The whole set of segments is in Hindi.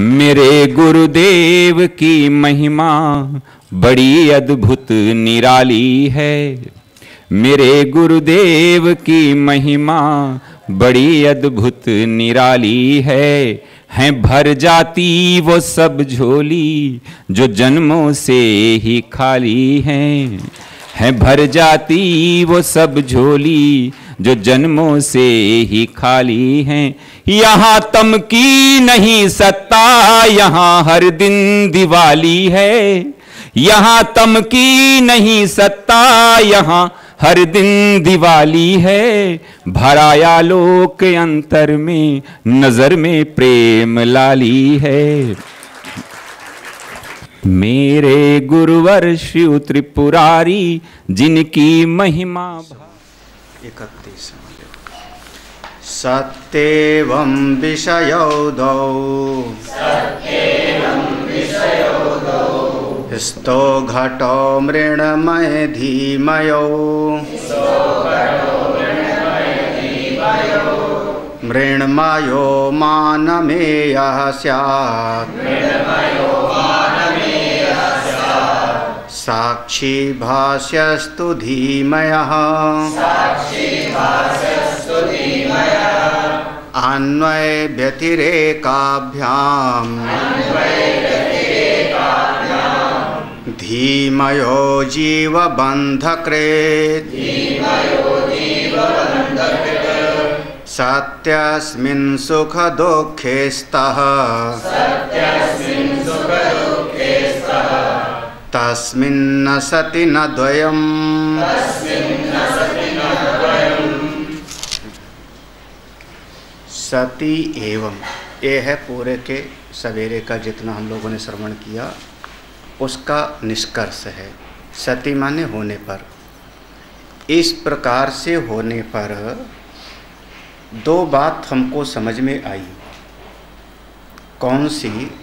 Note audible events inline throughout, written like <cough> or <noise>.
मेरे गुरुदेव की महिमा बड़ी अद्भुत निराली है। मेरे गुरुदेव की महिमा बड़ी अद्भुत निराली है। हैं भर जाती वो सब झोली जो जन्मों से ही खाली हैं। है भर जाती वो सब झोली जो जन्मों से ही खाली हैं। यहाँ तम की नहीं सत्ता, यहाँ हर दिन दिवाली है। यहाँ तम की नहीं सत्ता, यहाँ हर दिन दिवाली है। भराया लोक अंतर में, नज़र में प्रेम लाली है। मेरे गुरुवर शिव त्रिपुरारी जिनकी महिमा इकतीस सत्येवं विषयौदौ स्तो घटो मृणमय धीमयो। मृण्मयो मानमेयः स्यात्। साक्षी भाष्यस्तु धीमयः। अन्वय व्यतिरेकाभ्याम् धीमयो जीवबन्धकृत्। सत्यस्मिन् सुखदुःखे स्तः तस्मिन्न सति न द्वयम्। सती एवं। ये है पूरे के सवेरे का जितना हम लोगों ने श्रवण किया, उसका निष्कर्ष है। सती माने होने पर। इस प्रकार से होने पर दो बात हमको समझ में आई। कौन सी?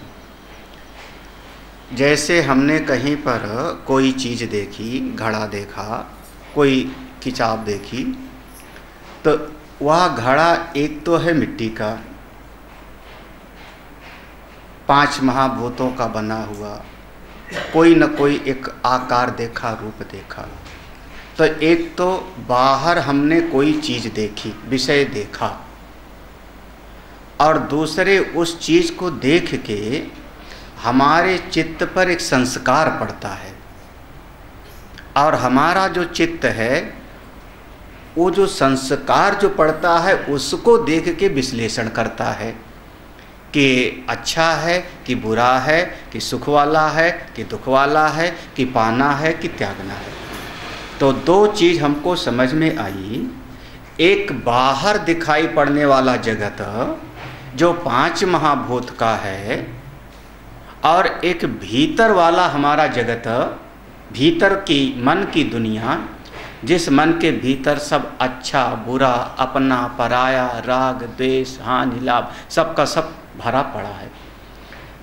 जैसे हमने कहीं पर कोई चीज़ देखी, घड़ा देखा, कोई किताब देखी तो वह घड़ा एक तो है मिट्टी का, पाँच महाभूतों का बना हुआ, कोई न कोई एक आकार देखा, रूप देखा। तो एक तो बाहर हमने कोई चीज़ देखी, विषय देखा, और दूसरे उस चीज़ को देख के हमारे चित्त पर एक संस्कार पड़ता है। और हमारा जो चित्त है, वो जो संस्कार जो पड़ता है, उसको देख के विश्लेषण करता है कि अच्छा है, कि बुरा है, कि सुख वाला है, कि दुख वाला है, कि पाना है, कि त्यागना है। तो दो चीज़ हमको समझ में आई। एक बाहर दिखाई पड़ने वाला जगत, जो पाँच महाभूत का है और एक भीतर वाला हमारा जगत, भीतर की मन की दुनिया, जिस मन के भीतर सब अच्छा बुरा, अपना, पराया, राग, द्वेष, हानि, लाभ, सबका सब भरा पड़ा है।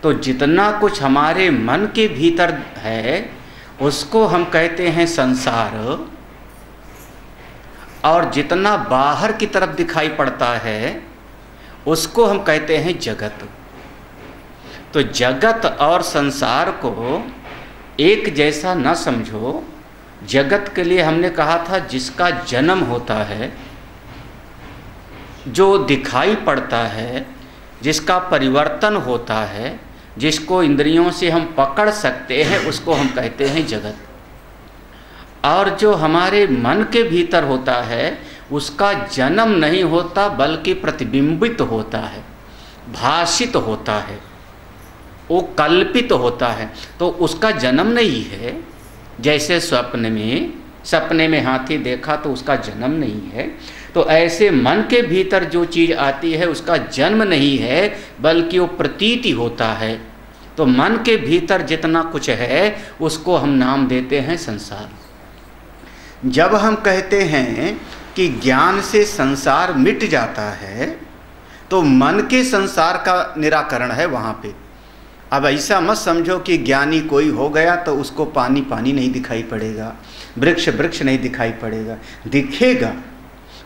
तो जितना कुछ हमारे मन के भीतर है, उसको हम कहते हैं संसार। और जितना बाहर की तरफ़ दिखाई पड़ता है, उसको हम कहते हैं जगत। तो जगत और संसार को एक जैसा न समझो। जगत के लिए हमने कहा था, जिसका जन्म होता है, जो दिखाई पड़ता है, जिसका परिवर्तन होता है, जिसको इंद्रियों से हम पकड़ सकते हैं, उसको हम कहते हैं जगत। और जो हमारे मन के भीतर होता है, उसका जन्म नहीं होता, बल्कि प्रतिबिंबित होता है, भाषित होता है। वो कल्पित तो होता है। तो उसका जन्म नहीं है। जैसे स्वप्न में, सपने में हाथी देखा तो उसका जन्म नहीं है। तो ऐसे मन के भीतर जो चीज़ आती है, उसका जन्म नहीं है, बल्कि वो प्रतीति होता है। तो मन के भीतर जितना कुछ है, उसको हम नाम देते हैं संसार। जब हम कहते हैं कि ज्ञान से संसार मिट जाता है तो मन के संसार का निराकरण है वहाँ पे। अब ऐसा मत समझो कि ज्ञानी कोई हो गया तो उसको पानी पानी नहीं दिखाई पड़ेगा, वृक्ष वृक्ष नहीं दिखाई पड़ेगा। दिखेगा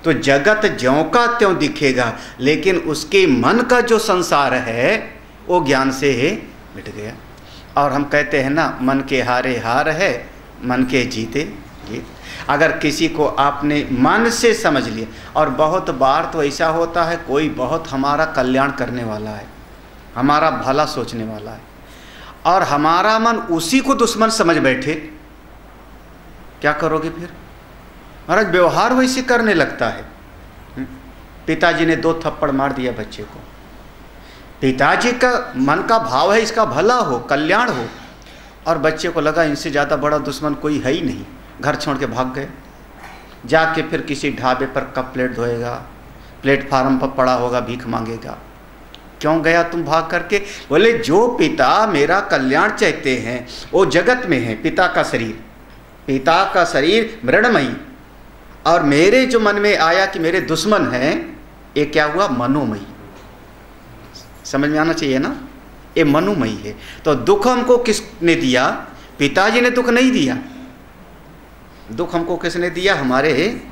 तो जगत ज्यों का त्यों दिखेगा, लेकिन उसके मन का जो संसार है, वो ज्ञान से ही मिट गया। और हम कहते हैं ना, मन के हारे हार है, मन के जीते जीत। अगर किसी को आपने मन से समझ लिया, और बहुत बार तो ऐसा होता है, कोई बहुत हमारा कल्याण करने वाला है। हमारा भला सोचने वाला है। और हमारा मन उसी को दुश्मन समझ बैठे। क्या करोगे फिर? महाराज, व्यवहार वैसे करने लगता है। हम्म? पिताजी ने दो थप्पड़ मार दिया बच्चे को। पिताजी का मन का भाव है इसका भला हो, कल्याण हो। और बच्चे को लगा इनसे ज़्यादा बड़ा दुश्मन कोई है ही नहीं। घर छोड़ के भाग गए। जाके फिर किसी ढाबे पर कप प्लेट धोएगा। प्लेटफार्म पर पड़ा होगा, भीख मांगेगा। क्यों गया तुम भाग करके? बोले, जो पिता मेरा कल्याण चाहते हैं, वो जगत में है, पिता का शरीर। पिता का शरीर मृणमयी और मेरे जो मन में आया कि मेरे दुश्मन हैं, ये क्या हुआ? मनोमयी। समझ में आना चाहिए ना? ये मनोमयी है। तो दुख हमको किसने दिया? पिताजी ने दुख नहीं दिया। दुख हमको किसने दिया? हमारे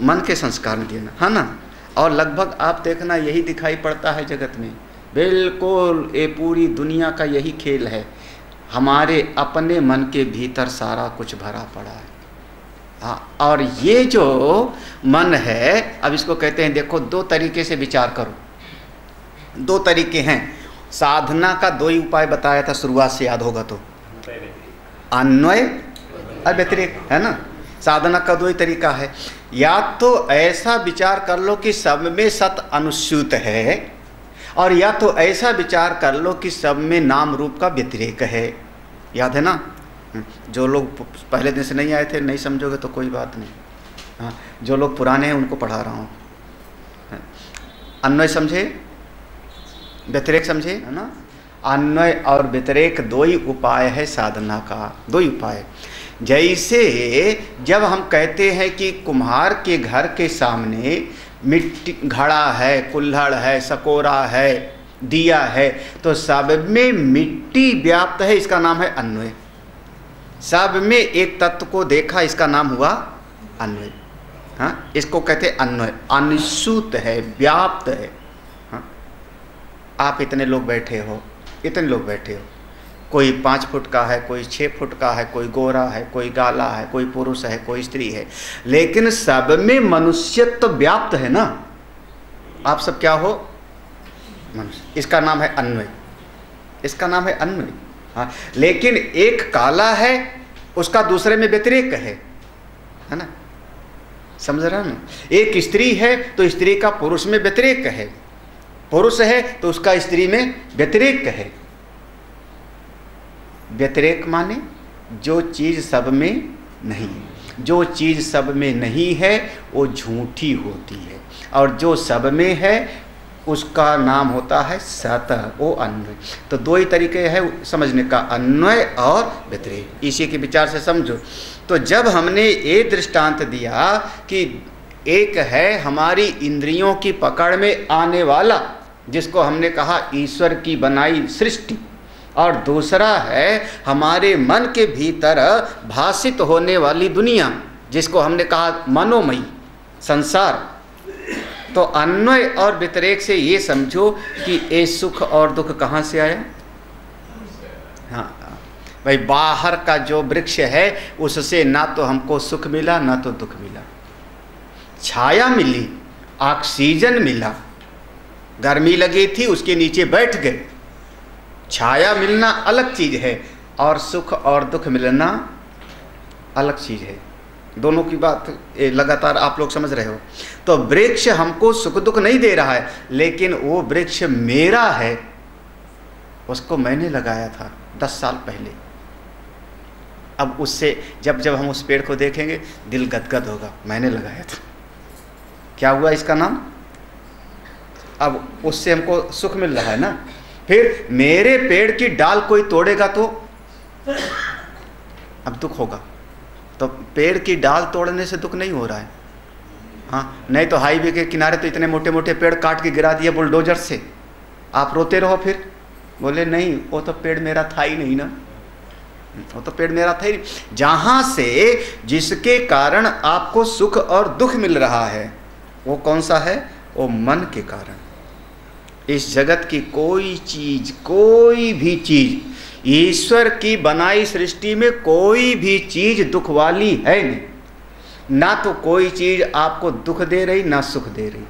मन के संस्कार ने दिया है ना? और लगभग आप देखना यही दिखाई पड़ता है जगत में। बिल्कुल ये पूरी दुनिया का यही खेल है। हमारे अपने मन के भीतर सारा कुछ भरा पड़ा है। हाँ और ये जो मन है, अब इसको कहते हैं, देखो, दो तरीके से विचार करो। दो तरीके हैं। साधना का दो ही उपाय बताया था, शुरुआत से याद होगा तो। अन्वय और है ना? साधना का दो ही तरीका है। या तो ऐसा विचार कर लो कि सब में सत अनुस्यूत है, और या तो ऐसा विचार कर लो कि सब में नाम रूप का व्यतिरेक है। याद है ना? जो लोग पहले दिन से नहीं आए थे, नहीं समझोगे तो कोई बात नहीं। हाँ जो लोग पुराने हैं, उनको पढ़ा रहा हूँ, अन्वय समझे? व्यतिरेक समझे? है ना? अन्वय और व्यतिरेक दो ही उपाय है साधना का, दो ही उपाय। जैसे जब हम कहते हैं कि कुम्हार के घर के सामने मिट्टी घड़ा है, कुल्हड़ है, सकोरा है, दिया है तो सब में मिट्टी व्याप्त है, इसका नाम है अन्वय। सब में एक तत्व को देखा, इसका नाम हुआ अन्वय। हाँ इसको कहते अन्वय। अनुसूत है, व्याप्त है। हाँ आप इतने लोग बैठे हो, इतने लोग बैठे हो। कोई पाँच फुट का है, कोई छः फुट का है, कोई गोरा है, कोई गाला है, कोई पुरुष है, कोई स्त्री है। लेकिन सब में मनुष्यत्व तो व्याप्त है ना। आप सब क्या हो? मनुष्य। इसका नाम है अन्वय। इसका नाम है अन्वय। हाँ लेकिन एक काला है, उसका दूसरे में व्यतिरेक है। है ना? समझ रहा ना? एक स्त्री है तो स्त्री का पुरुष में व्यतिरेक है। पुरुष है तो उसका स्त्री में व्यतिरेक है। व्यतिरेक माने जो चीज़ सब में नहीं जो चीज़ सब में नहीं है, वो झूठी होती है। और जो सब में है, उसका नाम होता है सतह वो अन्वय। तो दो ही तरीके है समझने का, अन्वय और व्यतिरेक। इसी के विचार से समझो। तो जब हमने ये दृष्टांत दिया कि एक है हमारी इंद्रियों की पकड़ में आने वाला, जिसको हमने कहा ईश्वर की बनाई सृष्टि और दूसरा है हमारे मन के भीतर भाषित होने वाली दुनिया, जिसको हमने कहा मनोमयी, संसार। तो अन्वय और व्यतिरेक से ये समझो कि ये सुख और दुख कहाँ से आया? हाँ भाई बाहर का जो वृक्ष है, उससे ना तो हमको सुख मिला, ना तो दुख मिला। छाया मिली, ऑक्सीजन मिला। गर्मी लगी थी, उसके नीचे बैठ गए। छाया मिलना अलग चीज़ है और सुख और दुख मिलना अलग चीज़ है। दोनों की बात लगातार आप लोग समझ रहे हो। तो वृक्ष हमको सुख दुख नहीं दे रहा है, लेकिन वो वृक्ष मेरा है, उसको मैंने लगाया था दस साल पहले। अब उससे जब जब हम उस पेड़ को देखेंगे, दिल गदगद होगा, मैंने लगाया था। क्या हुआ इसका नाम? अब उससे हमको सुख मिल रहा है ना? फिर मेरे पेड़ की डाल कोई तोड़ेगा तो? अब दुख होगा। तो पेड़ की डाल तोड़ने से दुख नहीं हो रहा है। हाँ नहीं तो हाईवे के किनारे तो इतने मोटे मोटे पेड़ काट के गिरा दिया बुलडोजर से। आप रोते रहो फिर। बोले, नहीं, वो तो पेड़ मेरा था ही नहीं ना। वो तो पेड़ मेरा था ही नहीं। जहाँ से जिसके कारण आपको सुख और दुख मिल रहा है, वो कौन सा है? वो मन के कारण। इस जगत की कोई चीज़, कोई भी चीज़, ईश्वर की बनाई सृष्टि में कोई भी चीज़ दुख वाली है नहीं। ना तो कोई चीज़ आपको दुख दे रही, ना सुख दे रही।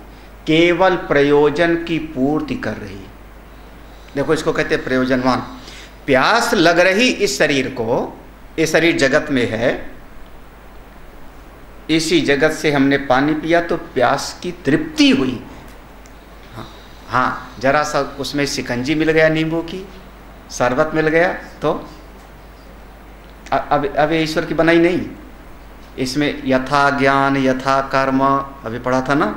केवल प्रयोजन की पूर्ति कर रही। देखो इसको कहते प्रयोजनवान। प्यास लग रही इस शरीर को, ये शरीर जगत में है, इसी जगत से हमने पानी पिया तो प्यास की तृप्ति हुई। हाँ जरा सा उसमें शिकंजी मिल गया नींबू की, शरबत मिल गया तो अब अब ईश्वर की बनाई नहीं। इसमें यथा ज्ञान, यथा कर्म, अभी पढ़ा था ना?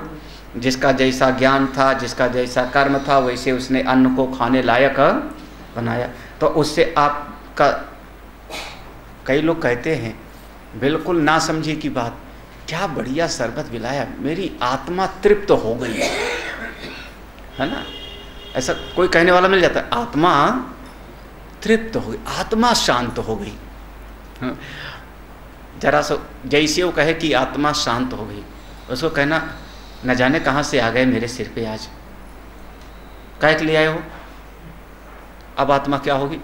जिसका जैसा ज्ञान था, जिसका जैसा कर्म था, वैसे उसने अन्न को खाने लायक बनाया। तो उससे आपका, कई लोग कहते हैं, बिल्कुल ना समझे की बात, क्या बढ़िया शरबत मिलाया मेरी आत्मा तृप्त हो गई। है ना? ऐसा कोई कहने वाला मिल जाता है, आत्मा तृप्त हो गई, आत्मा शांत हो गई। हाँ। जरा सो जैसे वो कहे कि आत्मा शांत हो गई, उसको कहना, न जाने कहाँ से आ गए मेरे सिर पे आज? कह के लिए आए हो? अब आत्मा क्या होगी?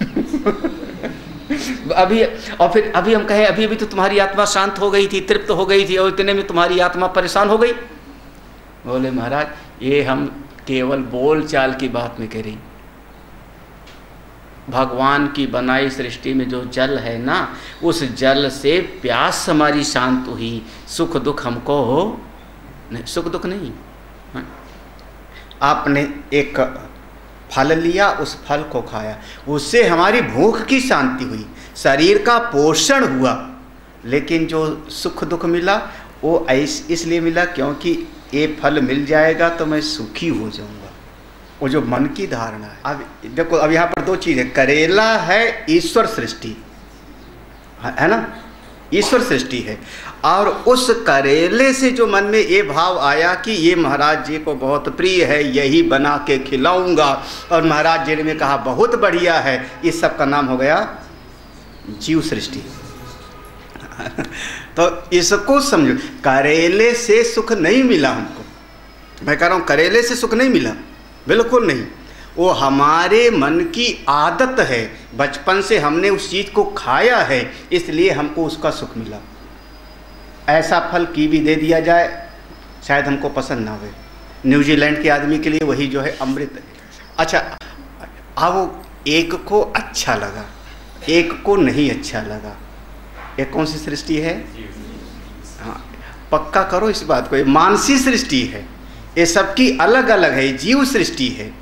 <laughs> अभी, और फिर अभी हम कहें, अभी अभी तो तुम्हारी आत्मा शांत हो गई थी, तृप्त हो गई थी, और इतने में तुम्हारी आत्मा परेशान हो गई? बोले, महाराज, ये हम केवल बोल चाल की बात नहीं कह रही भगवान की बनाई सृष्टि में जो जल है ना, उस जल से प्यास हमारी शांत हुई। सुख दुख हमको हो नहीं, सुख दुख नहीं। हाँ। आपने एक फल लिया, उस फल को खाया। उससे हमारी भूख की शांति हुई। शरीर का पोषण हुआ। लेकिन जो सुख दुख मिला, वो ऐस इसलिए मिला क्योंकि ये फल मिल जाएगा तो मैं सुखी हो जाऊँगा। वो जो मन की धारणा है। अब देखो, अब यहाँ पर दो चीज़ करेला है ईश्वर सृष्टि। है ना? ईश्वर सृष्टि है। और उस करेले से जो मन में ये भाव आया कि ये महाराज जी को बहुत प्रिय है, यही बना के खिलाऊँगा। और महाराज जी ने कहा, बहुत बढ़िया है। इस सब का नाम हो गया जीव सृष्टि। <laughs> तो इसको समझो। करेले से सुख नहीं मिला हमको। मैं कह रहा हूँ, करेले से सुख नहीं मिला। बिल्कुल नहीं। वो हमारे मन की आदत है। बचपन से हमने उस चीज़ को खाया है, इसलिए हमको उसका सुख मिला। ऐसा फल की भी दे दिया जाए, शायद हमको पसंद ना हो न्यूजीलैंड के आदमी के लिए वही जो है अमृत। अच्छा अब एक को अच्छा लगा, एक को नहीं अच्छा लगा। एक कौन सी सृष्टि है? हाँ पक्का करो इस बात को, ये मानसी सृष्टि है। ये सबकी अलग अलग है जीव सृष्टि है।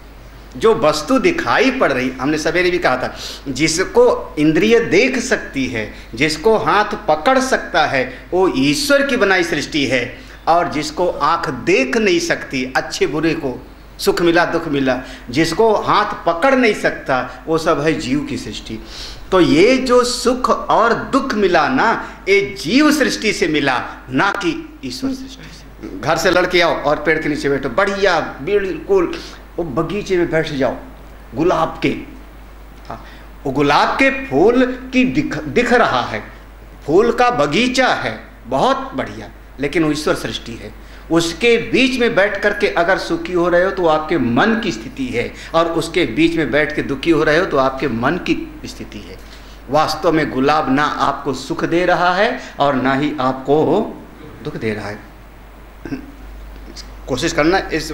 जो वस्तु दिखाई पड़ रही, हमने सवेरे भी कहा था, जिसको इंद्रिय देख सकती है, जिसको हाथ पकड़ सकता है, वो ईश्वर की बनाई सृष्टि है। और जिसको आँख देख नहीं सकती, अच्छे बुरे को, सुख मिला, दुख मिला, जिसको हाथ पकड़ नहीं सकता, वो सब है जीव की सृष्टि। तो ये जो सुख और दुख मिला ना, ये जीव सृष्टि से मिला, ना कि ईश्वर सृष्टि से। घर से लड़के आओ और पेड़ के नीचे बैठो, बढ़िया, बिल्कुल, वो बगीचे में बैठ जाओ, गुलाब के। हाँ वो गुलाब के फूल की दिख दिख रहा है, फूल का बगीचा है, बहुत बढ़िया, लेकिन वो ईश्वर सृष्टि है। उसके बीच में बैठ करके अगर सुखी हो रहे हो तो आपके मन की स्थिति है। और उसके बीच में बैठ के दुखी हो रहे हो तो आपके मन की स्थिति है। वास्तव में गुलाब ना आपको सुख दे रहा है और ना ही आपको दुख दे रहा है। कोशिश करना इस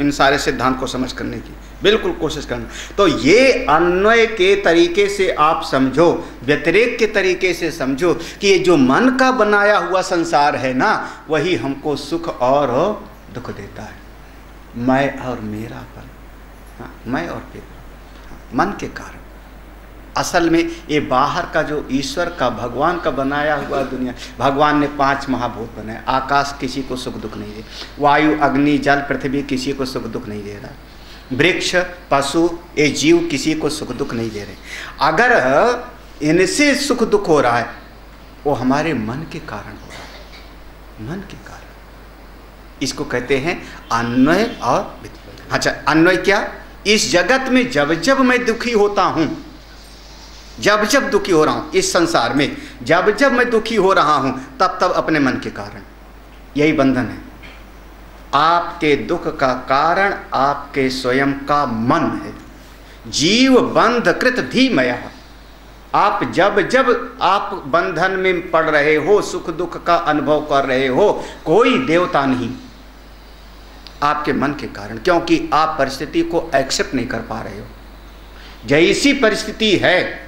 इन सारे सिद्धांत को समझ करने की बिल्कुल कोशिश करना। तो ये अन्वय के तरीके से आप समझो व्यतिरेक के तरीके से समझो कि ये जो मन का बनाया हुआ संसार है ना वही हमको सुख और दुख देता है। मैं और मेरा पर हाँ मैं और मेरा हाँ, मन के कारण। असल में ये बाहर का जो ईश्वर का, भगवान का बनाया हुआ दुनिया, भगवान ने पाँच महाभूत बनाए। आकाश किसी को सुख दुख नहीं दे, वायु, अग्नि, जल, पृथ्वी किसी को सुख दुख नहीं दे रहा। वृक्ष, पशु, ये जीव किसी को सुख दुख नहीं दे रहे। अगर इनसे सुख दुख हो रहा है, वो हमारे मन के कारण हो रहा है। मन के कारण। इसको कहते हैं अन्वय और अच्छा अन्वय क्या? इस जगत में जब जब मैं दुखी होता हूँ जब जब दुखी हो रहा हूँ, इस संसार में, जब जब मैं दुखी हो रहा हूँ, तब तब अपने मन के कारण। यही बंधन है। आपके दुख का कारण आपके स्वयं का मन है। जीव बंध कृत धीमया आप जब जब आप बंधन में पड़ रहे हो, सुख दुख का अनुभव कर रहे हो, कोई देवता नहीं। आपके मन के कारण, क्योंकि आप परिस्थिति को एक्सेप्ट नहीं कर पा रहे हो। जैसी परिस्थिति है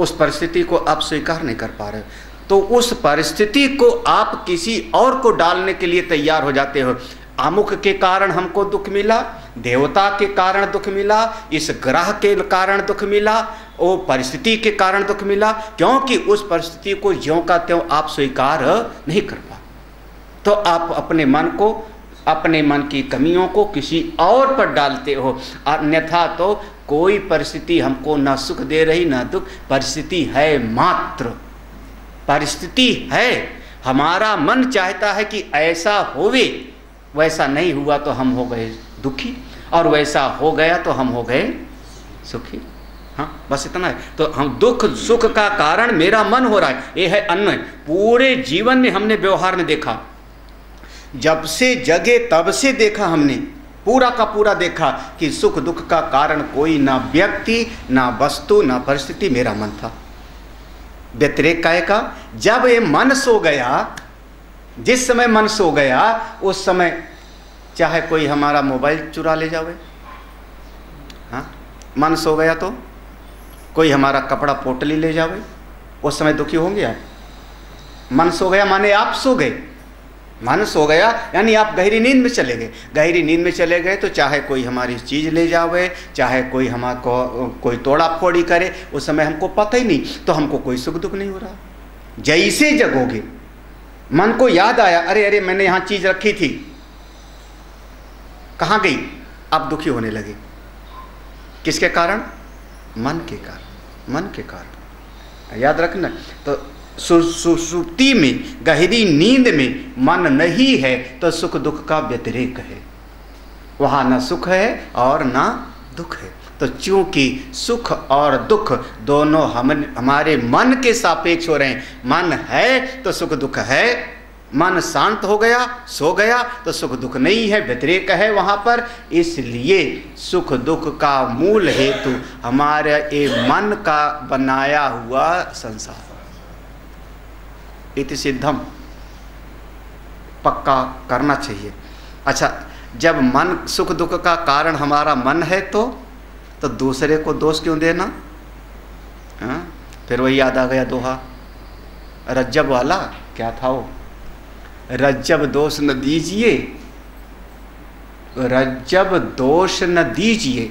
उस परिस्थिति को आप स्वीकार नहीं कर पा रहे तो उस परिस्थिति को आप किसी और को डालने के लिए तैयार हो जाते हो। अमुक के कारण हमको दुख मिला, देवता के कारण दुख मिला, इस ग्रह के कारण दुख मिला वो परिस्थिति के कारण दुख मिला, क्योंकि उस परिस्थिति को ज्यों का त्यों आप स्वीकार नहीं कर पा। तो आप अपने मन को, अपने मन की कमियों को किसी और पर डालते हो। अन्यथा तो कोई परिस्थिति हमको ना सुख दे रही, ना दुख। परिस्थिति है मात्र। परिस्थिति है। हमारा मन चाहता है कि ऐसा होवे। वैसा नहीं हुआ तो हम हो गए दुखी। और वैसा हो गया तो हम हो गए सुखी। हाँ बस इतना है। तो हम दुख, सुख का कारण मेरा मन हो रहा है। ये है अन्य पूरे जीवन में हमने व्यवहार में देखा। जब से जगे, तब से देखा हमने। पूरा का पूरा देखा कि सुख दुख का कारण कोई ना व्यक्ति, ना वस्तु, ना परिस्थिति मेरा मन था। व्यतिरेक काय का? जब ये मन सो गया, जिस समय मन सो गया, उस समय चाहे कोई हमारा मोबाइल चुरा ले जावे। हाँ? मन सो गया तो कोई हमारा कपड़ा पोटली ले जावे। उस समय दुखी होंगे आप। मन सो गया, माने आप सो गए। मन हो गया, यानी आप गहरी नींद में चले गए। गहरी नींद में चले गए तो चाहे कोई हमारी चीज़ ले जावे, चाहे कोई हमारे कोई तोड़ा फोड़ी करे, उस समय हमको पता ही नहीं तो हमको कोई सुख दुख नहीं हो रहा। जैसे जगोगे, मन को याद आया, अरे अरे, मैंने यहाँ चीज़ रखी थी। कहाँ गई? आप दुखी होने लगे। किसके कारण? मन के कारण, मन के कारण। याद रखना तो सुसुप्ति में, गहरी नींद में मन नहीं है तो सुख दुख का व्यतिरेक है। वहाँ न सुख है और न दुख है। तो चूँकि सुख और दुख दोनों हम, हमारे मन के सापेक्ष हो रहे हैं, मन है तो सुख दुख है, मन शांत हो गया, सो गया तो सुख दुख नहीं है, व्यतिरेक है वहाँ पर। इसलिए सुख दुख का मूल हेतु हमारे ये मन का बनाया हुआ संसार। इति सिद्धम पक्का करना चाहिए। अच्छा जब मन सुख दुख का कारण हमारा मन है तो तो दूसरे को दोष क्यों देना? हाँ? फिर वही याद आ गया दोहा। रज्जब वाला, क्या था वो? रज्जब दोष न दीजिए। रज्जब दोष न दीजिए।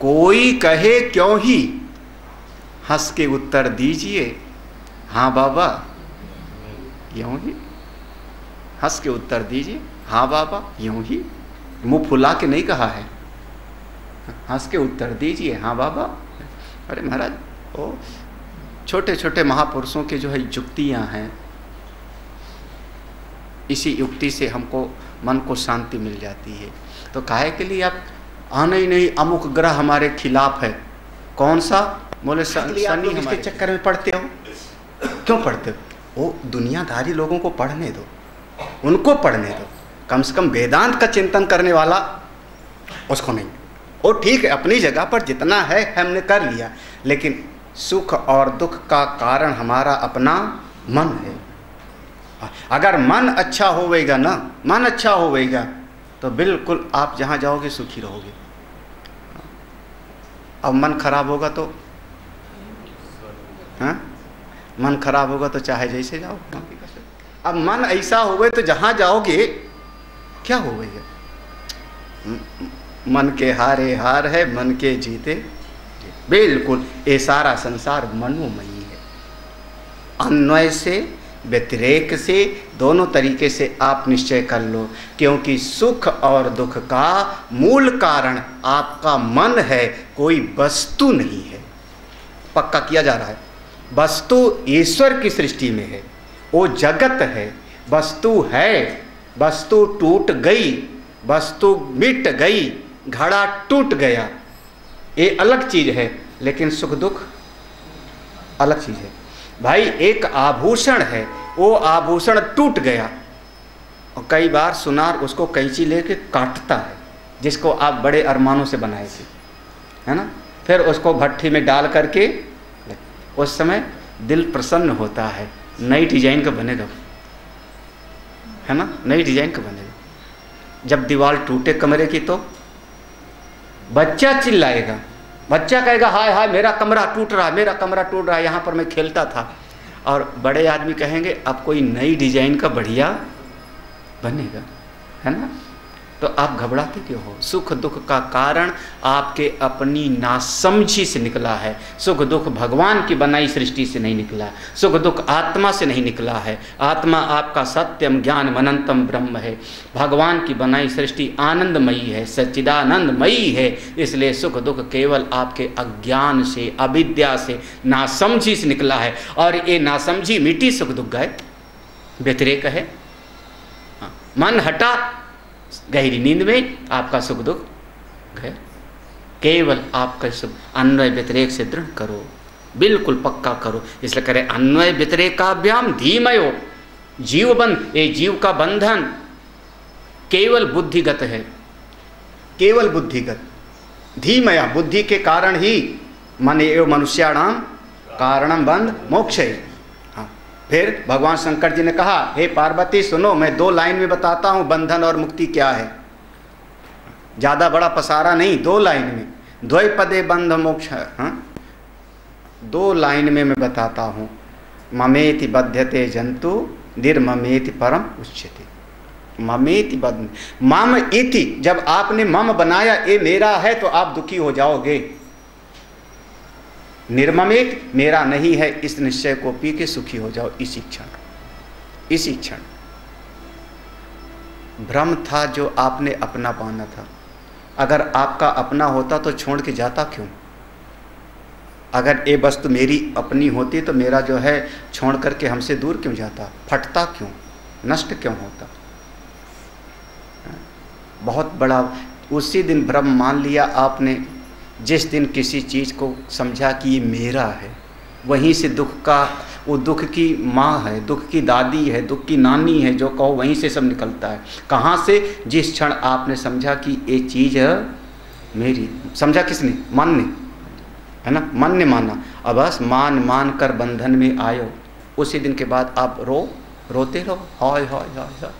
कोई कहे क्यों ही? हंस के उत्तर दीजिए। हाँ बाबा यूँ ही। हंस के उत्तर दीजिए हाँ बाबा यूँ ही। मुँह फुला के नहीं कहा है। हंस के उत्तर दीजिए हाँ बाबा। अरे महाराज ओ छोटे छोटे महापुरुषों के जो है युक्तियाँ हैं इसी युक्ति से हमको मन को शांति मिल जाती है। तो काहे के लिए आप आने ही नहीं अमुक ग्रह हमारे खिलाफ है। कौन सा? बोले शनि हमारे चक्कर में पढ़ते हो। क्यों पढ़ते हो? वो दुनियादारी लोगों को पढ़ने दो। उनको पढ़ने दो। कम से कम वेदांत का चिंतन करने वाला उसको नहीं। वो ठीक है, अपनी जगह पर जितना है, हमने कर लिया। लेकिन सुख और दुख का कारण हमारा अपना मन है। अगर मन अच्छा होवेगा ना, मन अच्छा होवेगा तो बिल्कुल आप जहाँ जाओगे, सुखी रहोगे। अब मन खराब होगा तो? हाँ? मन खराब होगा तो चाहे जैसे जाओ अब मन ऐसा हो गए तो जहाँ जाओगे, क्या हो गई मन के हारे हार है, मन के जीते। बिल्कुल, ये सारा संसार मनोमयी है। अन्वय से, व्यतिरेक से, दोनों तरीके से आप निश्चय कर लो, क्योंकि सुख और दुख का मूल कारण आपका मन है, कोई वस्तु नहीं है। पक्का किया जा रहा है? वस्तु ईश्वर की सृष्टि में है। वो जगत है, वस्तु है, वस्तु टूट गई, वस्तु मिट गई, घड़ा टूट गया। ये अलग चीज़ है, लेकिन सुख दुख अलग चीज़ है। भाई, एक आभूषण है, वो आभूषण टूट गया। और कई बार सुनार उसको कैंची लेके काटता है, जिसको आप बड़े अरमानों से बनाए थे। है ना? फिर उसको भट्टी में डाल करके उस समय दिल प्रसन्न होता है। नई डिज़ाइन का बनेगा है ना? नई डिज़ाइन का बनेगा। जब दीवार टूटे कमरे की तो बच्चा चिल्लाएगा। बच्चा कहेगा, हाय हाय, मेरा कमरा टूट रहा है, मेरा कमरा टूट रहा है, यहाँ पर मैं खेलता था। और बड़े आदमी कहेंगे, अब कोई नई डिज़ाइन का बढ़िया बनेगा। है ना? तो आप घबराते क्यों हो? सुख दुख का कारण आपके अपनी नासमझी से निकला है। सुख दुख भगवान की बनाई सृष्टि से नहीं निकला। सुख दुख आत्मा से नहीं निकला है। आत्मा आपका सत्यम ज्ञान मनंतम ब्रह्म है। भगवान की बनाई सृष्टि आनंदमयी है सच्चिदानंदमयी है। इसलिए सुख दुख केवल आपके अज्ञान से अविद्या से नासमझी से निकला है। और ये नासमझी मिट्टी सुख दुख गए व्यतिरेक है। हाँ, मन हटा गहरी नींद में आपका सुख दुख गया केवल आपका सुख, अन्वय व्यतिरेक से दृढ़ करो। बिल्कुल पक्का करो। इसलिए करे, अन्वय व्यतिरेक का अभ्याम धीमयो जीव बंध, ये जीव का बंधन केवल बुद्धिगत है। केवल बुद्धिगत। धीमया, बुद्धि के कारण ही मन एवं मनुष्याणाम कारणम बंध मोक्ष हाँ। फिर भगवान शंकर जी ने कहा, हे पार्वती, सुनो, मैं दो लाइन में बताता हूँ, बंधन और मुक्ति क्या है। ज़्यादा बड़ा पसारा नहीं, दो लाइन में। द्वय पदे बंध मोक्ष हाँ? दो लाइन में मैं बताता हूँ। ममेति बध्यते जंतु निर्ममेति परम उच्यते। ममेति बद्ध मम इति, जब आपने मम बनाया ये मेरा है तो आप दुखी हो जाओगे। निर्ममेत मेरा नहीं है इस निश्चय को पी के सुखी हो जाओ, इसी क्षण इसी क्षण। भ्रम था जो आपने अपना पाना था। अगर आपका अपना होता तो छोड़ के जाता क्यों? अगर ये वस्तु मेरी अपनी होती तो मेरा जो है छोड़ करके हमसे दूर क्यों जाता? फटता क्यों? नष्ट क्यों होता? बहुत बड़ा, उसी दिन भ्रम मान लिया आपने। जिस दिन किसी चीज़ को समझा कि ये मेरा है, वहीं से दुख का, वो दुख की माँ है, दुख की दादी है, दुख की नानी है, जो कहो वहीं से सब निकलता है। कहाँ से? जिस क्षण आपने समझा कि ये चीज़ है मेरी, समझा किसने? मन ने, है ना? मन ने माना। अब बस मान मान कर बंधन में आयो। उसी दिन के बाद आप रो, रोते रहो। हाय हाय हाय हाय।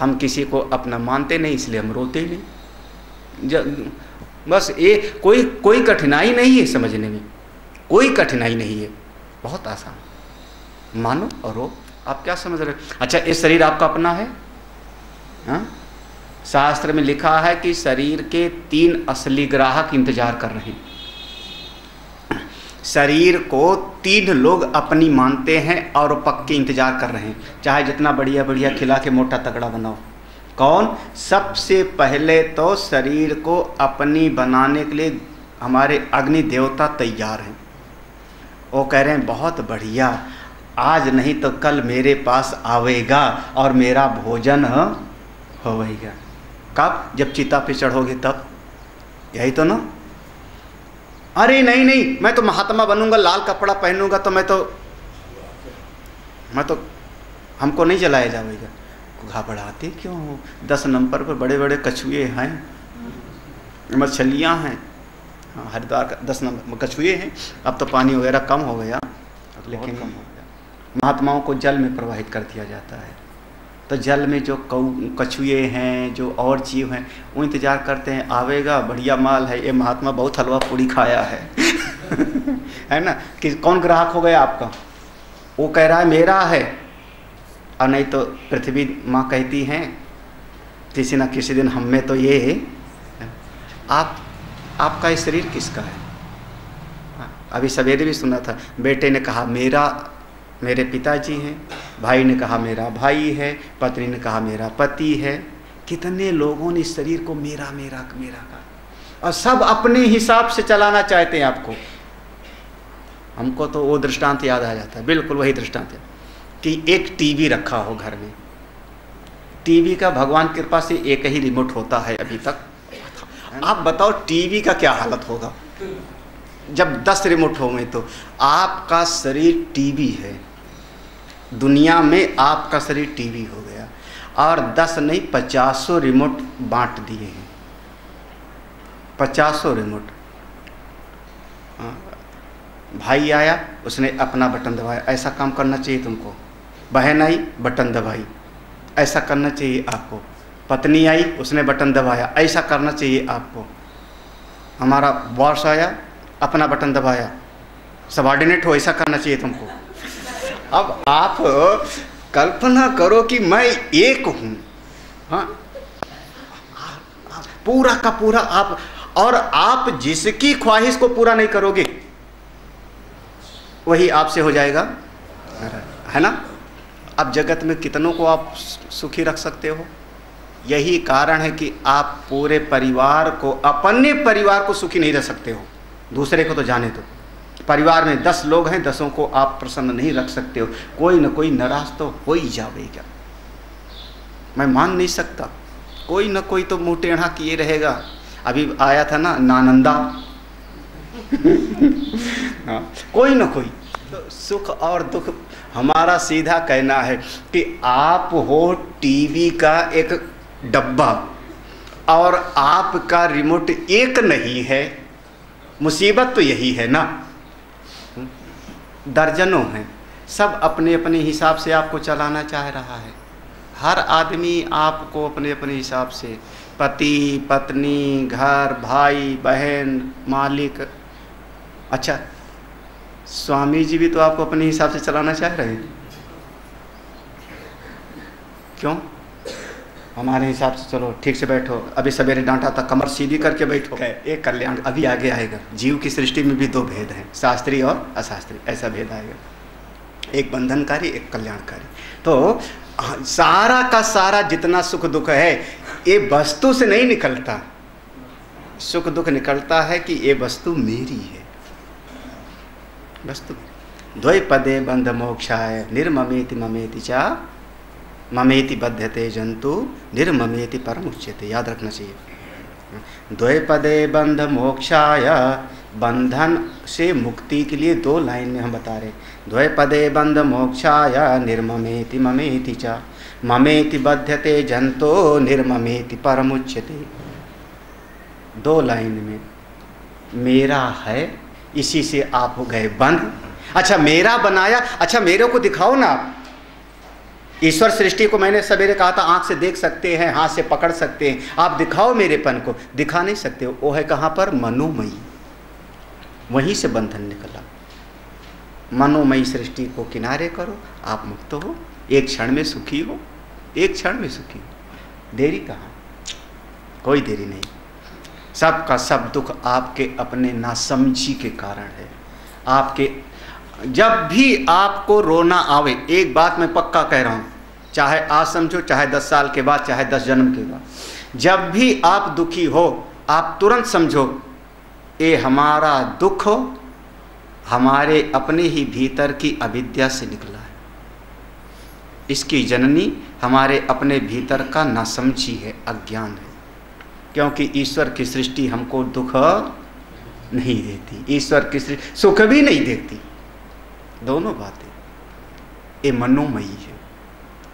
हम किसी को अपना मानते नहीं, इसलिए हम रोते नहीं। बस ये कोई कोई कठिनाई नहीं है समझने में। कोई कठिनाई नहीं है। बहुत आसान। मानो और रो। आप क्या समझ रहे अच्छा ये शरीर आपका अपना है? हाँ? शास्त्र में लिखा है कि शरीर के तीन असली ग्राहक इंतज़ार कर रहे हैं। शरीर को तीन लोग अपनी मानते हैं और पक्के इंतज़ार कर रहे हैं। चाहे जितना बढ़िया बढ़िया खिला के मोटा तगड़ा बनाओ। कौन? सबसे पहले तो शरीर को अपनी बनाने के लिए हमारे अग्नि देवता तैयार हैं। वो कह रहे हैं, बहुत बढ़िया। आज नहीं तो कल मेरे पास आवेगा और मेरा भोजन होवेगा। कब? जब चिता पे चढ़ोगे तब। यही तो ना? अरे नहीं नहीं, मैं तो महात्मा बनूँगा, लाल कपड़ा पहनूँगा तो मैं तो मैं तो हमको नहीं जलाया जाएगा घबराते क्यों हो? दस नंबर पर बड़े बड़े कछुए हैं। मछलियाँ हैं। हाँ हरिद्वार का दस नंबर कछुए हैं। अब तो पानी वगैरह कम हो गया। लेकिन कम हो गया। महात्माओं को जल में प्रवाहित कर दिया जाता है। तो जल में जो कौ कछुए हैं जो और जीव हैं वो इंतज़ार करते हैं आवेगा बढ़िया माल है ये महात्मा बहुत हलवा पूड़ी खाया है। <laughs> है ना? कि कौन ग्राहक हो गया आपका? वो कह रहा है मेरा है। और नहीं तो पृथ्वी माँ कहती हैं, किसी ना किसी दिन हम में तो ये है। आप, आपका ये शरीर किसका है? अभी सवेरे भी सुना था, बेटे ने कहा, मेरा, मेरे पिताजी हैं। भाई ने कहा, मेरा भाई है। पत्नी ने कहा, मेरा पति है। कितने लोगों ने इस शरीर को मेरा मेरा मेरा कहा। और सब अपने हिसाब से चलाना चाहते हैं आपको। हमको तो वो दृष्टांत याद आ जाता है। बिल्कुल वही दृष्टांत है। कि एक टीवी रखा हो घर में। टीवी का भगवान कृपा से एक ही रिमोट होता है अभी तक। आप बताओ टीवी का क्या हालत होगा? जब दस रिमोट होंगे तो आपका शरीर टीवी है। दुनिया में आपका शरीर टीवी हो गया। और दस नहीं पचासों रिमोट बांट दिए हैं। पचासों रिमोट। हाँ। भाई आया उसने अपना बटन दबाया। ऐसा काम करना चाहिए तुमको। बहन आई, बटन दबाई। ऐसा करना चाहिए आपको। पत्नी आई, उसने बटन दबाया। ऐसा करना चाहिए आपको। हमारा बॉस आया, अपना बटन दबाया। सबॉर्डिनेट हो, ऐसा करना चाहिए तुमको। अब आप कल्पना करो कि मैं एक हूँ। हाँ? पूरा का पूरा आप, और आप जिसकी ख्वाहिश को पूरा नहीं करोगे, वही आपसे हो जाएगा। है ना? अब जगत में कितनों को आप सुखी रख सकते हो? यही कारण है कि आप पूरे परिवार को, अपने परिवार को सुखी नहीं रह सकते हो। दूसरे को तो जाने दो। परिवार में दस लोग हैं, दसों को आप प्रसन्न नहीं रख सकते हो। कोई ना कोई नाराज़ तो हो ही जाएगा मैं मान नहीं सकता। कोई ना कोई तो मुँह टेढ़ा किए रहेगा। अभी आया था ना, नानंदा। <laughs> हाँ कोई ना कोई। तो सुख और दुख हमारा सीधा कहना है कि आप हो टीवी का एक डब्बा और आपका रिमोट एक नहीं है, मुसीबत तो यही है ना? दर्जनों हैं, सब अपने अपने हिसाब से आपको चलाना चाह रहा है। हर आदमी आपको अपने अपने हिसाब से, पति, पत्नी, घर, भाई, बहन, मालिक अच्छा स्वामी जी भी तो आपको अपने हिसाब से चलाना चाह रहे हैं। क्यों? हमारे हिसाब से चलो, ठीक से बैठो। अभी सवेरे डांटा था, कमर सीधी करके बैठो। एक कल्याण अभी आगे आएगा। जीव की सृष्टि में भी दो भेद हैं, शास्त्री और अशास्त्री। ऐसा भेद आएगा। एक बंधनकारी, एक कल्याणकारी। तो सारा का सारा जितना सुख दुख है, ये वस्तु से नहीं निकलता। सुख दुख निकलता है कि ये वस्तु मेरी है। वस्तु द्वैपदे बंध मोक्षाय निर्ममेति ममेति चा। ममेति बध्यते जंतु निर्ममेति परम उच्यते याद रखना चाहिए। द्वैपदे बंध मोक्षाय बंधन से मुक्ति के लिए दो लाइन में हम बता रहे द्वैपदे बंध मोक्षाय निर्ममेति ममेति च। ममेति बध्यते जंतो निर्ममेति परम उच्यते दो लाइन में, मेरा है इसी से आप हो गए बंद। अच्छा मेरा बनाया। अच्छा मेरे को दिखाओ ना। ईश्वर सृष्टि को मैंने सवेरे कहा था, आँख से देख सकते हैं, हाथ से पकड़ सकते हैं। आप दिखाओ मेरेपन को। दिखा नहीं सकते वो है कहाँ पर? मनोमयी। वहीं से बंधन निकला। मनोमयी सृष्टि को किनारे करो। आप मुक्त हो। एक क्षण में सुखी हो। एक क्षण में सुखी हो। देरी कहाँ? कोई देरी नहीं। सबका सब दुख आपके अपने नासमझी के कारण है। आपके, जब भी आपको रोना आवे, एक बात मैं पक्का कह रहा हूँ, चाहे आज समझो, चाहे दस साल के बाद, चाहे दस जन्म के बाद, जब भी आप दुखी हो, आप तुरंत समझो ये हमारा दुख हमारे अपने ही भीतर की अविद्या से निकला है। इसकी जननी हमारे अपने भीतर का नासमझी है, अज्ञान है। क्योंकि ईश्वर की सृष्टि हमको दुख नहीं देती। ईश्वर की सृष्टि सुख भी नहीं देती। दोनों बातें। ये मनोमयी है।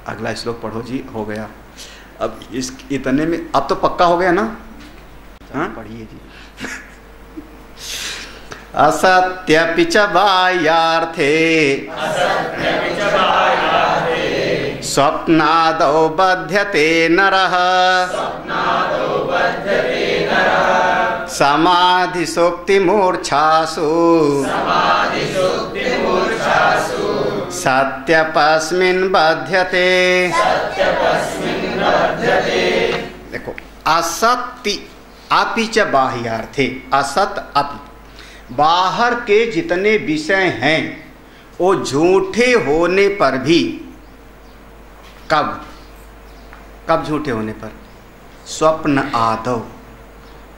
अगला श्लोक पढ़ो जी हो गया। अब इस इतने में अब तो पक्का हो गया ना? हाँ? पढ़िए जी। <laughs> असत्य पिच बाह्यार्थे स्वप्नादौ बध्यते नरः। समाधिशोक्तिमूर्च्छासु सत्यपस्मिन् बध्यते। देखो, असत्य अपि च बाह्यार्थे, असत अपि। बाहर के जितने विषय हैं, वो झूठे होने पर भी कब? कब झूठे होने पर? स्वप्न आदव।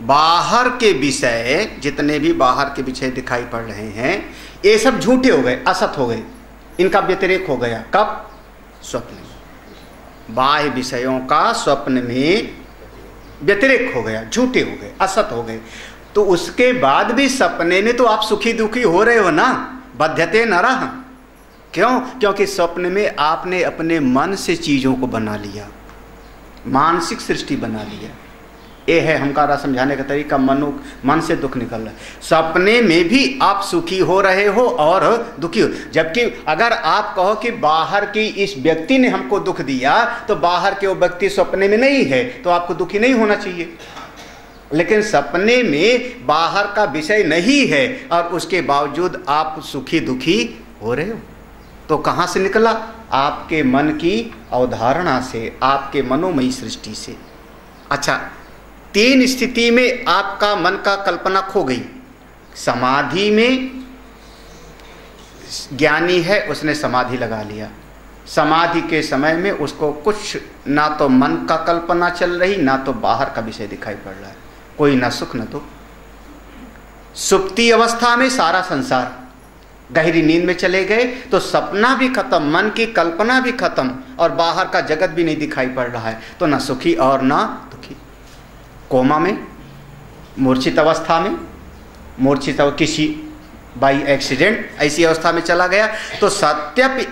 बाहर के विषय, जितने भी बाहर के विषय दिखाई पड़ रहे हैं, ये सब झूठे हो गए, असत हो गए। इनका व्यतिरेक हो गया। कब? स्वप्न बाह्य विषयों का स्वप्न में व्यतिरेक हो गया, झूठे हो गए, असत हो गए। तो उसके बाद भी सपने में तो आप सुखी दुखी हो रहे हो ना? बध्यते न रह क्यों? क्योंकि स्वप्न में आपने अपने मन से चीज़ों को बना लिया। मानसिक सृष्टि बना लिया ये है हमकारा समझाने का तरीका, मनो मन से दुख निकल रहा है। सपने में भी आप सुखी हो रहे हो और दुखी हो। जबकि अगर आप कहो कि बाहर की इस व्यक्ति ने हमको दुख दिया तो बाहर के वो व्यक्ति सपने में नहीं है तो आपको दुखी नहीं होना चाहिए। लेकिन सपने में बाहर का विषय नहीं है और उसके बावजूद आप सुखी दुखी हो रहे हो। तो कहाँ से निकला? आपके मन की अवधारणा से, आपके मनोमयी सृष्टि से। अच्छा तीन स्थिति में आपका मन का कल्पना खो गई। समाधि में ज्ञानी है, उसने समाधि लगा लिया। समाधि के समय में उसको कुछ ना तो मन का कल्पना चल रही, ना तो बाहर का विषय दिखाई पड़ रहा है। कोई ना सुख, न तो सुप्ति अवस्था में सारा संसार। गहरी नींद में चले गए तो सपना भी खत्म, मन की कल्पना भी खत्म और बाहर का जगत भी नहीं दिखाई पड़ रहा है। तो ना सुखी और ना दुखी। कोमा में, मूर्छित अवस्था में, मूर्छित किसी बाई एक्सीडेंट ऐसी अवस्था में चला गया। तो सत्यपि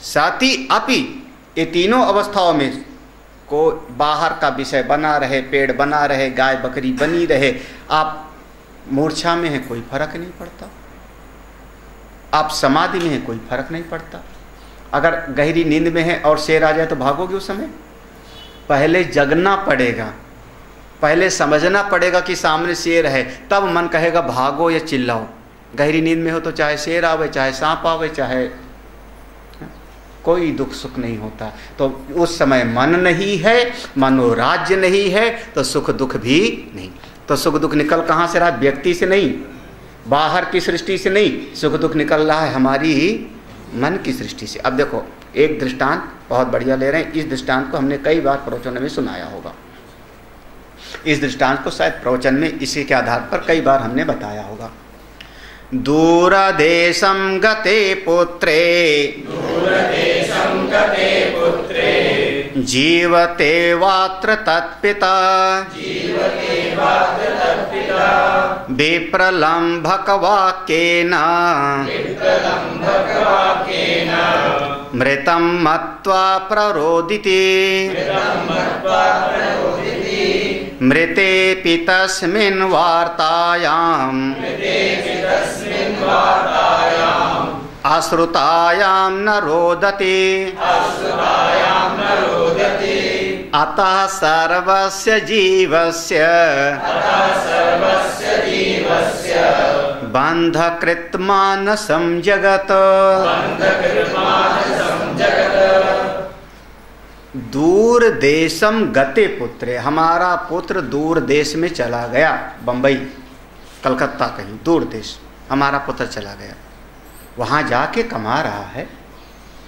साथी अपि, ये तीनों अवस्थाओं में को बाहर का विषय बना रहे, पेड़ बना रहे, गाय बकरी बनी रहे। आप मूर्छा में है, कोई फ़र्क नहीं पड़ता। आप समाधि में है, कोई फ़र्क नहीं पड़ता। अगर गहरी नींद में है और शेर आ जाए तो भागोगे उस समय? पहले जगना पड़ेगा। पहले समझना पड़ेगा कि सामने शेर है, तब मन कहेगा, भागो या चिल्लाओ। गहरी नींद में हो तो चाहे शेर आवे, चाहे सांप आवे, चाहे कोई दुख सुख नहीं होता। तो उस समय मन नहीं है, मनोराज्य नहीं है तो सुख दुख भी नहीं। तो सुख दुख निकल कहाँ से रहा? व्यक्ति से नहीं। बाहर की सृष्टि से नहीं, सुख दुख निकल रहा है, हमारी ही मन की सृष्टि से। अब देखो, एक दृष्टांत बहुत बढ़िया ले रहे हैं। इस दृष्टांत को हमने कई बार प्रवचन में सुनाया होगा। इस दृष्टांत को शायद प्रवचन में इसी के आधार पर कई बार हमने बताया होगा। दूरदेशं गते पुत्रे। दूरदेशं गते पुत्रे। जीवते वात्र तत्पिता। विप्रलम्भकवाक्येन। मृतं मत्वा प्ररोदिति। मृतं तस्मिन् वार्तायाम्। अश्रुतायां न रोदति। अतः सर्वस्य जीवस्य बन्धकृत्मानसं जगत् दूर देशम गते पुत्र। हमारा पुत्र दूर देश में चला गया, बंबई, कलकत्ता कहीं दूर देश हमारा पुत्र चला गया। वहाँ जाके कमा रहा है,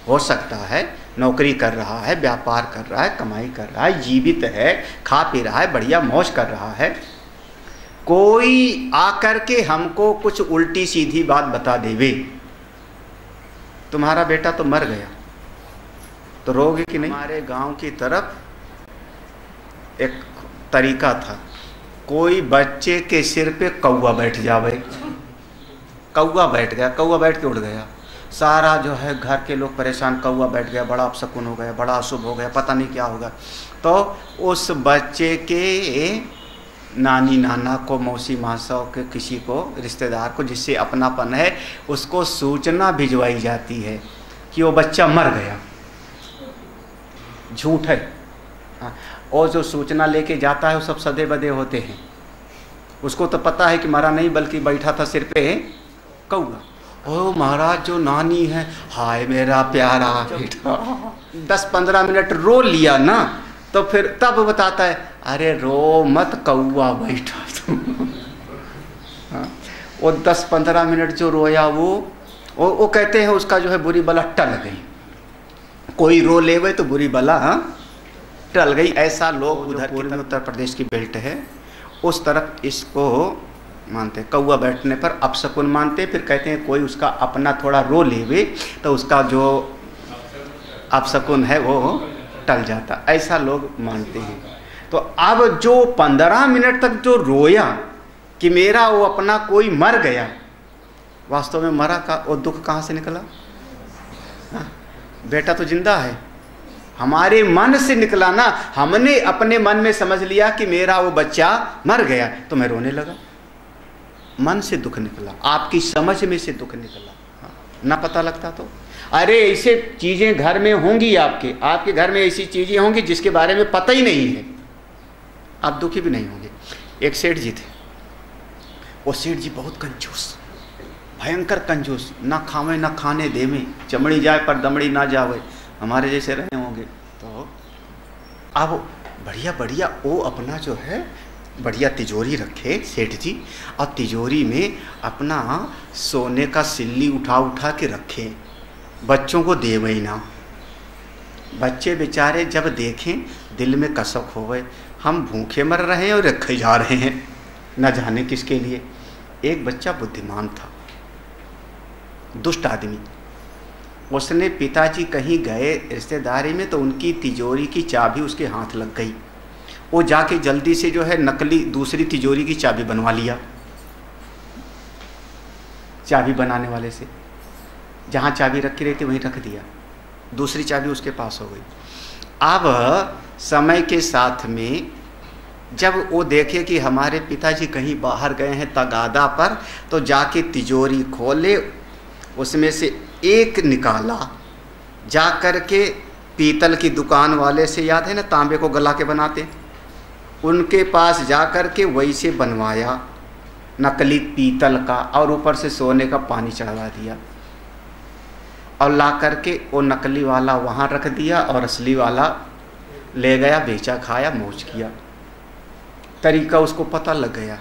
हो सकता है नौकरी कर रहा है, व्यापार कर रहा है, कमाई कर रहा है, जीवित है, खा पी रहा है, बढ़िया मौज कर रहा है। कोई आकर के हमको कुछ उल्टी सीधी बात बता देवे। तुम्हारा बेटा तो मर गया। तो रोगे कि नहीं? हमारे गाँव की तरफ़ एक तरीका था। कोई बच्चे के सिर पे कौआ बैठ जावे। कौआ बैठ गया कौआ बैठ के उड़ गया। सारा जो है घर के लोग परेशान कौआ बैठ गया बड़ा अपशकुन हो गया बड़ा अशुभ हो गया पता नहीं क्या होगा। तो उस बच्चे के नानी नाना को मौसी मासा के किसी को रिश्तेदार को जिससे अपनापन है उसको सूचना भिजवाई जाती है कि वो बच्चा मर गया। झूठ है। हाँ, और जो सूचना लेके जाता है वो सब सदे बदे होते हैं। उसको तो पता है कि मरा नहीं बल्कि बैठा था सिर पे कौआ ओ महाराज जो नानी है हाय मेरा प्यारा <laughs> बेटा। दस पंद्रह मिनट रो लिया ना तो फिर तब बताता है अरे रो मत कौआ बैठा तुम। <laughs> हाँ, वो दस पंद्रह मिनट जो रोया वो वो, वो कहते हैं उसका जो है बुरी बला टल गई। कोई रो लेवे तो बुरी बला हाँ टल गई। ऐसा लोग उधर पूर्व उत्तर प्रदेश की बेल्ट है उस तरफ़ इसको मानते हैं। कौआ बैठने पर अपशकुन मानते फिर कहते हैं, कोई उसका अपना थोड़ा रो लेवे तो उसका जो अपशकुन है, वो टल जाता। ऐसा लोग मानते हैं। तो अब जो पंद्रह मिनट तक जो रोया कि मेरा वो अपना कोई मर गया, वास्तव में मरा का वो दुख कहाँ से निकला? हा? बेटा तो ज़िंदा है। हमारे मन से निकला ना, हमने अपने मन में समझ लिया कि मेरा वो बच्चा मर गया तो मैं रोने लगा। मन से दुख निकला आपकी समझ में से दुख निकला। हाँ, ना पता लगता तो? अरे ऐसे चीज़ें घर में होंगी आपके आपके घर में ऐसी चीज़ें होंगी जिसके बारे में पता ही नहीं है। आप दुखी भी नहीं होंगे। एक सेठ जी थे। वो सेठ जी बहुत कंजूस भयंकर कंजूस ना खावे ना खाने दे में चमड़ी जाए पर दमड़ी ना जावे हमारे जैसे रहे होंगे। तो अब बढ़िया बढ़िया वो अपना जो है बढ़िया तिजोरी रखे सेठ जी और तिजोरी में अपना सोने का सिल्ली उठा उठा के रखे। बच्चों को दे वही ना। बच्चे बेचारे जब देखें, दिल में कसक हो गए। हम भूखे मर रहे हैं और रखे जा रहे हैं, न जाने किसके लिए। एक बच्चा बुद्धिमान था। दुष्ट आदमी। उसने पिताजी कहीं गए रिश्तेदारी में तो उनकी तिजोरी की चाबी उसके हाथ लग गई। वो जाके जल्दी से जो है नकली दूसरी तिजोरी की चाबी बनवा लिया। चाबी बनाने वाले से। जहाँ चाबी रखी रहती, वहीं रख दिया। दूसरी चाबी उसके पास हो गई। अब समय के साथ में जब वो देखे कि हमारे पिताजी कहीं बाहर गए हैं तगादा पर तो जाके तिजोरी खोले, उसमें से एक निकाला। जा कर के पीतल की दुकान वाले से, याद है ना, तांबे को गला के बनाते? उनके पास जा कर के वैसे बनवाया, नकली पीतल का और ऊपर से सोने का पानी चढ़वा दिया और ला करके वो नकली वाला वहाँ रख दिया और असली वाला ले गया, बेचा, खाया, मौज किया। तरीका उसको पता लग गया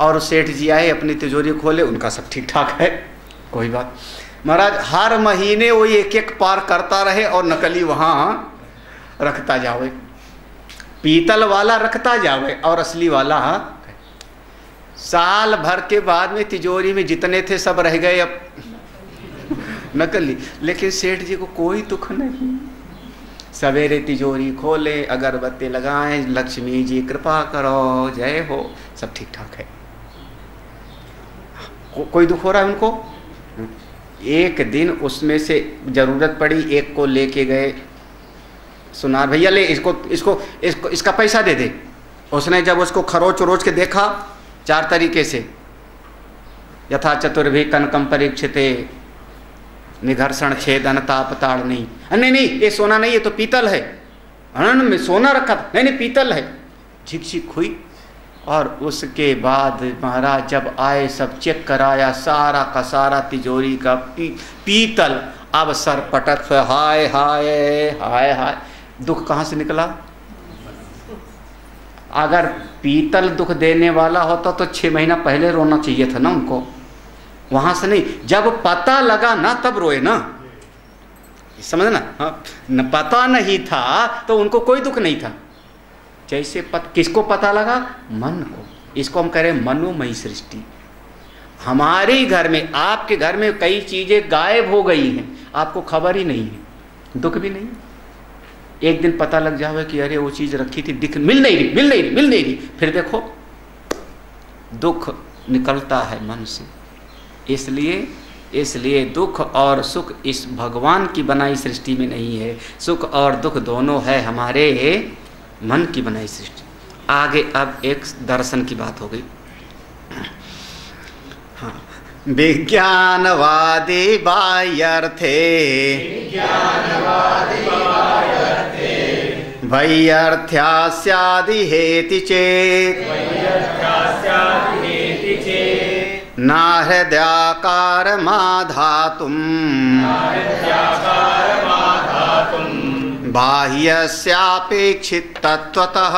और सेठ जी आए, अपनी तिजोरी खोले, उनका सब ठीक ठाक है। कोई बात। महाराज, हर महीने वो एक एक पार करता रहे और नकली वहाँ रखता जावे। पीतल वाला रखता जावे और असली वाला साल भर के बाद में तिजोरी में जितने थे सब रह गए अब। नकली। लेकिन सेठ जी को कोई दुख नहीं। सवेरे तिजोरी खोले अगरबत्ती लगाएँ लक्ष्मी जी कृपा करो जय हो। सब ठीक ठाक है। को, कोई दुख हो रहा है उनको? एक दिन उसमें से ज़रूरत पड़ी एक को लेके गए सुनार भैया ले इसको इसको इसको इसका पैसा दे दे। उसने जब उसको खरोच रोच के देखा चार तरीके से यथा चतुर्भी कनकम परीक्षित निघर्षण छेदन ताप ताड़ नहीं नहीं नहीं ये सोना नहीं ये तो पीतल है। अनन में सोना रखा था। नहीं नहीं पीतल है। झिक झिक हुई और उसके बाद महाराज जब आए सब चेक कराया सारा का सारा तिजोरी का पी, पीतल। अब सर पटक हाय हाय हाय हाय। दुख कहाँ से निकला? अगर पीतल दुख देने वाला होता तो छः महीना पहले रोना चाहिए था ना उनको। वहाँ से नहीं जब पता लगा ना तब रोए ना। समझ ना? हाँ पता नहीं था तो उनको कोई दुख नहीं था। जैसे पत, किसको पता लगा? मन को। इसको हम कह रहे हैं मनोमयी सृष्टि। हमारे घर में आपके घर में कई चीज़ें गायब हो गई हैं। आपको खबर ही नहीं है। दुख भी नहीं एक दिन पता लग जावे कि अरे वो चीज़ रखी थी दिख मिल नहीं रही मिल नहीं रही मिल नहीं रही। फिर देखो दुख निकलता है मन से। इसलिए इसलिए दुख और सुख इस भगवान की बनाई सृष्टि में नहीं है। सुख और दुख दोनों है हमारे मन की बनाई सृष्टि। आगे अब एक दर्शन की बात हो गई। हाँ। विज्ञानवादी बाह्यर्थे वैयर्थ्यास्यादि हेति चेत् न हृदयाकारमाधातुम् बाह्यस्यापेक्षितत्वतः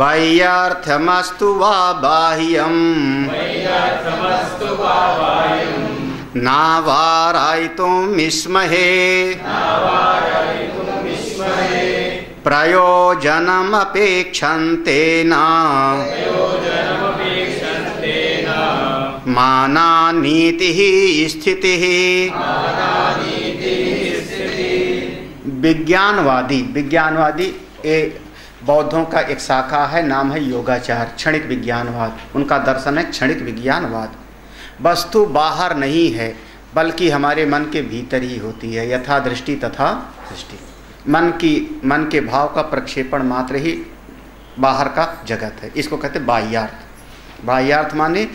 वैयार्थमस्तु वा बाह्यम् नावारायितुं विस्महे प्रयोजनमपेक्षन्ते न मानानीतिः स्थितिः। विज्ञानवादी विज्ञानवादी ए बौद्धों का एक शाखा है, नाम है योगाचार क्षणिक विज्ञानवाद। उनका दर्शन है क्षणिक विज्ञानवाद। वस्तु बाहर नहीं है, बल्कि हमारे मन के भीतर ही होती है, यथा दृष्टि तथा दृष्टि। मन की, मन के भाव का प्रक्षेपण मात्र ही बाहर का जगत है। इसको कहते हैं बाह्यार्थ। बाह्यार्थ माने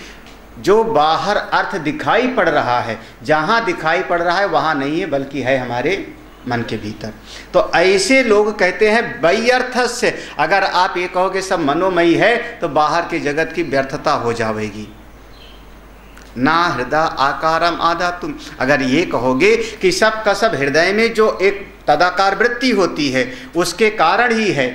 जो बाहर अर्थ दिखाई पड़ रहा है, जहाँ दिखाई पड़ रहा है, वहाँ नहीं है, बल्कि है हमारे मन के भीतर। तो ऐसे लोग कहते हैं व्यर्थ से अगर आप ये कहोगे सब मनोमयी है तो बाहर के जगत की व्यर्थता हो जाएगी ना हृदय आकारम आधा तुम अगर ये कहोगे कि सब का सब हृदय में जो एक तदाकार वृत्ति होती है उसके कारण ही है।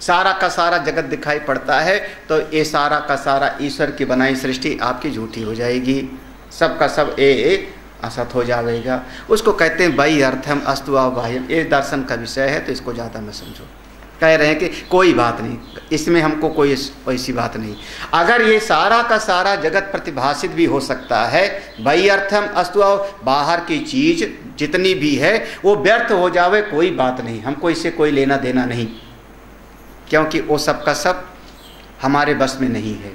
सारा का सारा जगत दिखाई पड़ता है तो ये सारा का सारा ईश्वर की बनाई सृष्टि आपकी झूठी हो जाएगी। सब का सब ए, ए असत हो जाएगा। उसको कहते हैं वही अर्थम अस्तु बाह्यम ये दर्शन का विषय है तो इसको ज़्यादा मैं समझो। कह रहे हैं कि कोई बात नहीं, इसमें हमको कोई ऐसी बात नहीं। अगर ये सारा का सारा जगत प्रतिभाषित भी हो सकता है वही अर्थम अस्तु बाहर की चीज़ जितनी भी है, वो व्यर्थ हो जावे, कोई बात नहीं, हमको इससे कोई लेना देना नहीं। क्योंकि वो सब का सब हमारे बस में नहीं है।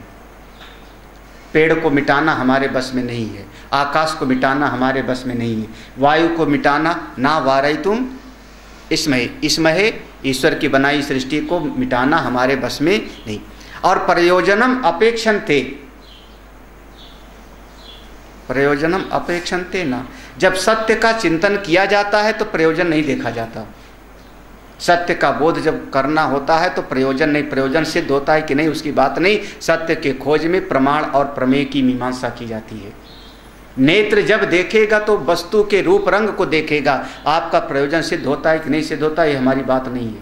पेड़ को मिटाना हमारे बस में नहीं है, आकाश को मिटाना हमारे बस में नहीं है, वायु को मिटाना ना वारई तुम इसमें इसमें ईश्वर की बनाई सृष्टि को मिटाना हमारे बस में नहीं। और प्रयोजनम अपेक्षण थे प्रयोजनम अपेक्षण थे ना। जब सत्य का चिंतन किया जाता है तो प्रयोजन नहीं देखा जाता। सत्य का बोध जब करना होता है तो प्रयोजन नहीं, प्रयोजन सिद्ध होता है कि नहीं, उसकी बात नहीं। सत्य के खोज में प्रमाण और प्रमेय की मीमांसा की जाती है। नेत्र जब देखेगा तो वस्तु के रूप रंग को देखेगा। आपका प्रयोजन सिद्ध होता है कि नहीं सिद्ध होता, ये हमारी बात नहीं है।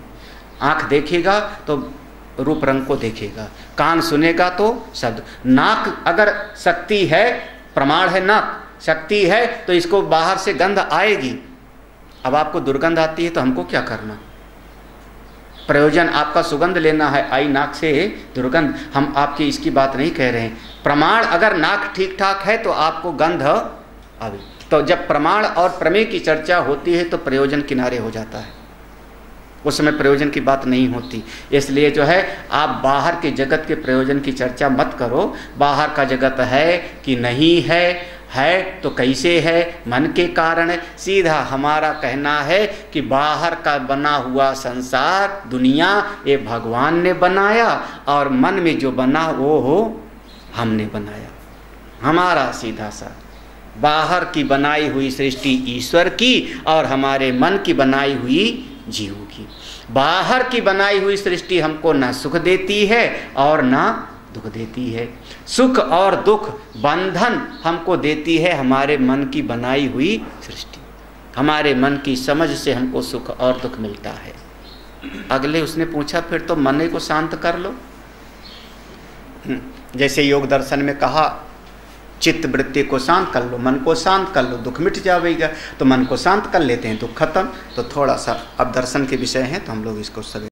आँख देखेगा तो रूप रंग को देखेगा। कान सुनेगा तो शब्द। नाक अगर शक्ति है, प्रमाण है नाक, शक्ति है तो इसको बाहर से गंध आएगी। अब आपको दुर्गंध आती है तो हमको क्या करना? प्रयोजन आपका सुगंध लेना है, आई नाक से, दुर्गंध। हम आपकी इसकी बात नहीं कह रहे हैं। प्रमाण अगर नाक ठीक ठाक है तो आपको गंध आवे। तो जब प्रमाण और प्रमेय की चर्चा होती है तो प्रयोजन किनारे हो जाता है। उस समय प्रयोजन की बात नहीं होती। इसलिए जो है, आप बाहर के जगत के प्रयोजन की चर्चा मत करो। बाहर का जगत है कि नहीं है है तो कैसे है? मन के कारण सीधा हमारा कहना है कि बाहर का बना हुआ संसार, दुनिया, ये भगवान ने बनाया और मन में जो बना, वो हो हमने बनाया। हमारा सीधा सा। बाहर की बनाई हुई सृष्टि ईश्वर की और हमारे मन की बनाई हुई जीव की। बाहर की बनाई हुई सृष्टि हमको ना सुख देती है और ना दुख देती है। सुख और दुख बंधन हमको देती है हमारे मन की बनाई हुई सृष्टि। हमारे मन की समझ से हमको सुख और दुख मिलता है। अगले उसने पूछा फिर तो मन को शांत कर लो। हम्म, जैसे योग दर्शन में कहा चित्त वृत्ति को शांत कर लो मन को शांत कर लो दुख मिट जाएगा। तो मन को शांत कर लेते हैं दुख खत्म। तो थोड़ा सा अब दर्शन के विषय हैं तो हम लोग इसको सभी